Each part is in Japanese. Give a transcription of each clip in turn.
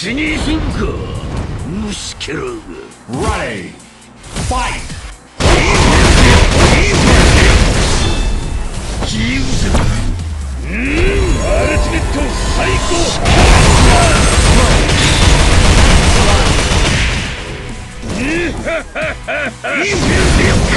死に急ぐか。虫けらが。Ready. Fight. 自由せうん。アルティメット最高。インフェルディ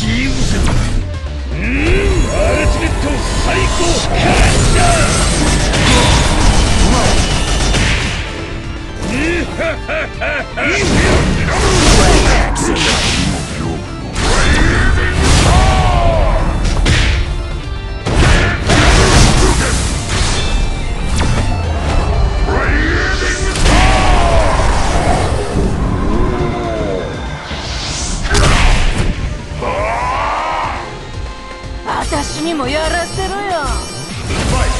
自由せ。うん。アルティメット最高カッシャ 私にもやらせろよ。